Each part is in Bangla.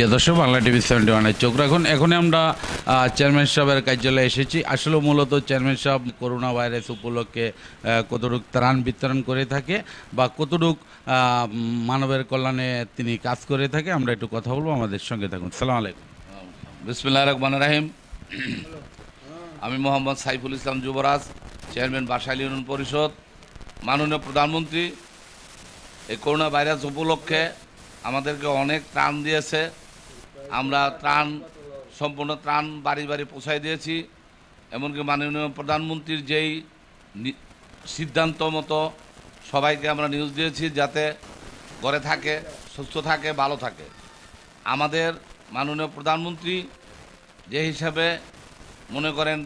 প্রিয় দর্শক, বাংলা টিভি সেভেন্টি ওয়ানের চোখ রাখুন। এখন আমরা চেয়ারম্যান সাহেবের কার্যালয়ে এসেছি। আসলে মূলত চেয়ারম্যান সাহেব করোনা ভাইরাস উপলক্ষে কতটুক ত্রাণ বিতরণ করে থাকে বা কতটুক মানবের কল্যাণে তিনি কাজ করে থাকে, আমরা একটু কথা বলব আমাদের সঙ্গে থাকুন। সালাম আলাইকুম। বিসমুল্লাহ রহমান রাহিম। আমি মোহাম্মদ সাইফুল ইসলাম যুবরাজ, চেয়ারম্যান বাসাইল ইউনিয়ন পরিষদ। মাননীয় প্রধানমন্ত্রী, এই করোনা ভাইরাস উপলক্ষে আমাদেরকে অনেক ত্রাণ দিয়েছে। আমরা ত্রাণ, সম্পূর্ণ ত্রাণ বাড়ি বাড়ি পৌঁছাই দিয়েছি। এমনকি মাননীয় প্রধানমন্ত্রীর যেই সিদ্ধান্ত মতো সবাইকে আমরা নিউজ দিয়েছি যাতে ঘরে থাকে, সুস্থ থাকে, ভালো থাকে। আমাদের মাননীয় প্রধানমন্ত্রী যে হিসাবে মনে করেন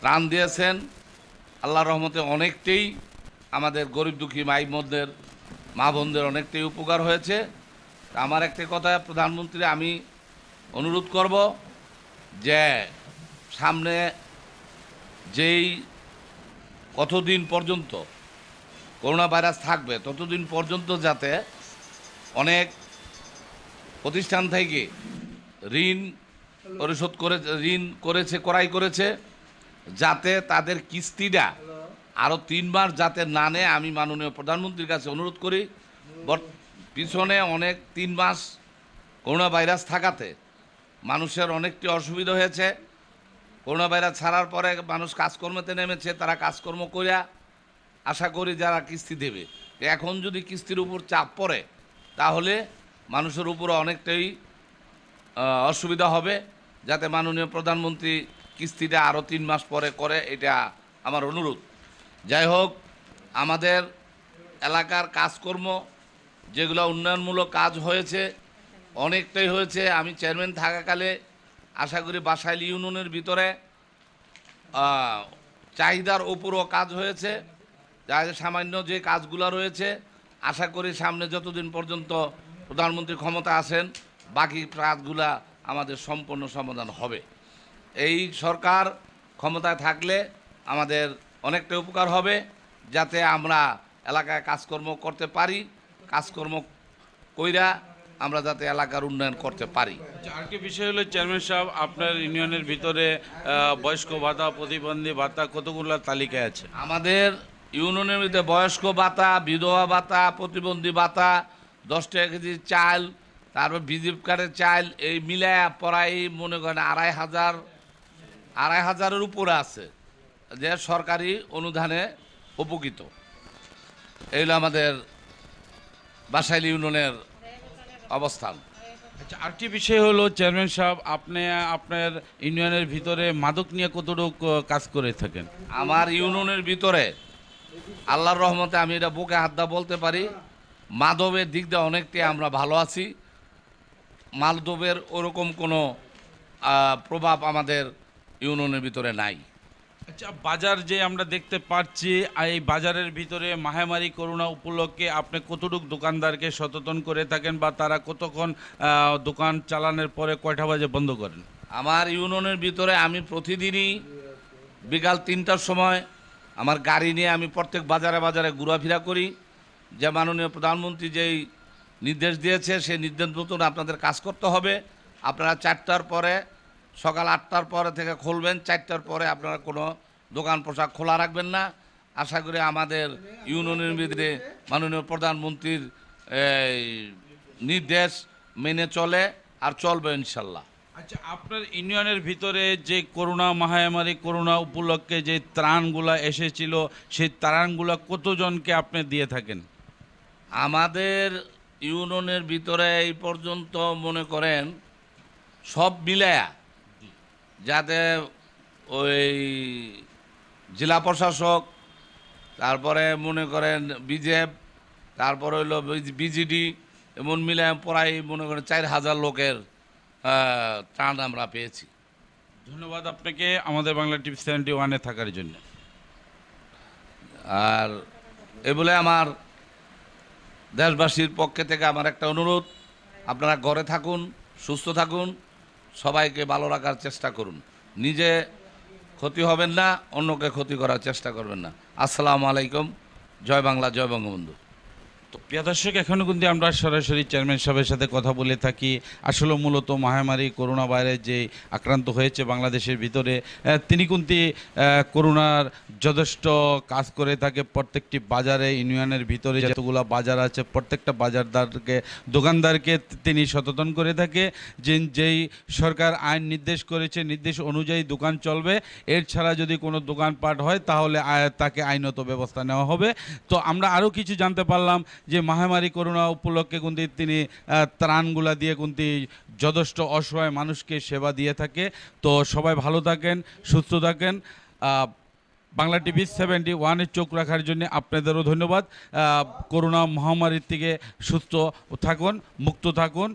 ত্রাণ দিয়েছেন, আল্লাহর রহমতে অনেকটাই আমাদের গরিব দুঃখী মাই বোনদের মা বোনদের অনেকটাই উপকার হয়েছে। আমার একটি কথা, প্রধানমন্ত্রী, আমি অনুরোধ করব যে সামনে যেই কতদিন পর্যন্ত করোনা ভাইরাস থাকবে, ততদিন পর্যন্ত যাতে অনেক প্রতিষ্ঠান থেকে ঋণ পরিশোধ করে, ঋণ করেছে করাই করেছে, যাতে তাদের কিস্তিটা আরও তিন মাস যাতে না নেয়, আমি মাননীয় প্রধানমন্ত্রীর কাছে অনুরোধ করি। পিছনে অনেক তিন মাস করোনা ভাইরাস থাকাতে মানুষের অনেকটি অসুবিধা হয়েছে। করোনা ভাইরাস ছাড়ার পরে মানুষ কাজকর্মেতে নেমেছে, তারা কাজকর্ম করিয়া আশা করি যারা কিস্তি দেবে। এখন যদি কিস্তির উপর চাপ পড়ে, তাহলে মানুষের উপর অনেকটাই অসুবিধা হবে। যাতে মাননীয় প্রধানমন্ত্রী কিস্তিটা আরও তিন মাস পরে করে, এটা আমার অনুরোধ। যাই হোক, আমাদের এলাকার কাজকর্ম যেগুলো উন্নয়নমূলক কাজ হয়েছে, অনেকটাই হয়েছে। আমি চেয়ারম্যান থাকাকালে আশা করি বাসাইল ইউনিয়নের ভিতরে চাহিদার উপরও কাজ হয়েছে। সামান্য যে কাজগুলো রয়েছে, আশা করি সামনে যতদিন পর্যন্ত প্রধানমন্ত্রী ক্ষমতা আসেন বাকি কাজগুলা আমাদের সম্পূর্ণ সমাধান হবে। এই সরকার ক্ষমতায় থাকলে আমাদের অনেকটা উপকার হবে, যাতে আমরা এলাকায় কাজকর্ম করতে পারি। কাজকর্ম কইরা আমরা যাতে এলাকার উন্নয়ন করতে পারি। আচ্ছা, আরেকটি বিষয় হলো চেয়ারম্যান সাহেব আপনার ইউনিয়নের ভিতরে বয়স্ক ভাতা প্রতিবন্ধী ভাতা কতগুলো তালিকায় আছে? আমাদের ইউনিয়নের মধ্যে বয়স্ক ভাতা বিধবা ভাতা প্রতিবন্ধী ভাতা দশ টাকা কেজি চাল তারপর বিজেপি কার্ডের চাল এই মিলায় প্রায় মনে করেন আড়াই হাজার আড়াই হাজারের উপরে আছে যে সরকারি অনুদানে উপকৃত। এই হলো আমাদের বাসাইল ইউনিয়নের অবস্থান। আচ্ছা আরেকটি বিষয় হলো চেয়ারম্যান সাহেব আপনি আপনার ইউনিয়নের ভিতরে মাদক নিয়ে কতটুকু কাজ করে থাকেন? আমার ইউনিয়নের ভিতরে আল্লাহর রহমতে আমি এটা বুকে হাত দা বলতে পারি মাধবের দিক দিয়ে অনেকটাই আমরা ভালো আছি। মালদবের ওরকম কোনো প্রভাব আমাদের ইউনিয়নের ভিতরে নাই। আচ্ছা বাজার যে আমরা দেখতে পাচ্ছি এই বাজারের ভিতরে মাহামারী করোনা উপলক্ষে আপনি কতটুকু দোকানদারকে সচেতন করে থাকেন বা তারা কতক্ষণ দোকান চালানোর পরে কয়টা বাজে বন্ধ করেন? আমার ইউনিয়নের ভিতরে আমি প্রতিদিনই বিকাল তিনটার সময় আমার গাড়ি নিয়ে আমি প্রত্যেক বাজারে বাজারে ঘোরাফেরা করি। যে মাননীয় প্রধানমন্ত্রী যেই নির্দেশ দিয়েছে, সেই নির্দেশ মতন আপনাদের কাজ করতে হবে। আপনারা চারটার পরে সকাল আটটার পরে থেকে খুলবেন চারটার পরে আপনারা কোনো দোকান পোশাক খোলা রাখবেন না। আশা করি আমাদের ইউনিয়নের ভিতরে মাননীয় প্রধানমন্ত্রীর নির্দেশ মেনে চলে আর চলবে ইনশাল্লাহ। আচ্ছা আপনার ইউনিয়নের ভিতরে যে করোনা মহামারী করোনা উপলক্ষে যে ত্রাণগুলা এসেছিল সেই ত্রাণগুলা কতজনকে আপনি দিয়ে থাকেন? আমাদের ইউনিয়নের ভিতরে এই পর্যন্ত মনে করেন সব মিলায়া যাতে ওই জেলা প্রশাসক তারপরে মনে করেন বিজেপ তারপরে হইল বিজিডি এমন মিলে প্রায় মনে করেন চার হাজার লোকের ত্রাণ আমরা পেয়েছি। ধন্যবাদ আপনাকে আমাদের বাংলা টিভি সেভেন্টি ওয়ানে থাকার জন্য। আর এ বলে আমার দেশবাসীর পক্ষে থেকে আমার একটা অনুরোধ আপনারা ঘরে থাকুন সুস্থ থাকুন সবাইকে ভালো রাখার চেষ্টা করুন। নিজে ক্ষতি হবেন না, অন্যকে ক্ষতি করার চেষ্টা করবেন না। আসসালামু আলাইকুম, জয় বাংলা, জয় বঙ্গবন্ধু। প্রিয় দর্শক এখনও কিন্তু আমরা সরাসরি চেয়ারম্যান সাহেবের সাথে কথা বলে থাকি। আসলে মূলত মহামারী করোনা ভাইরাস যে আক্রান্ত হয়েছে বাংলাদেশের ভিতরে তিনি কিন্তু করোনার যথেষ্ট কাজ করে থাকে প্রত্যেকটি বাজারে, ইউনিয়নের ভিতরে যতগুলো বাজার আছে, প্রত্যেকটা বাজারদারকে, দোকানদারকে তিনি সচেতন করে থাকে যে যেই সরকার আইন নির্দেশ করেছে, নির্দেশ অনুযায়ী দোকান চলবে। এর ছাড়া যদি কোনো দোকানপাট হয়, তাহলে তাকে আইনত ব্যবস্থা নেওয়া হবে। তো আমরা আরও কিছু জানতে পারলাম যে মহামারী করোনা উপলক্ষে কিন্তু তিনি ত্রাণগুলা দিয়ে কিন্তু যথেষ্ট অসহায় মানুষকে সেবা দিয়ে থাকে। তো সবাই ভালো থাকেন, সুস্থ থাকেন। বাংলা টিভি সেভেন্টি ওয়ানের চোখ রাখার জন্য আপনাদেরও ধন্যবাদ। করোনা মহামারীর থেকে সুস্থ থাকুন, মুক্ত থাকুন।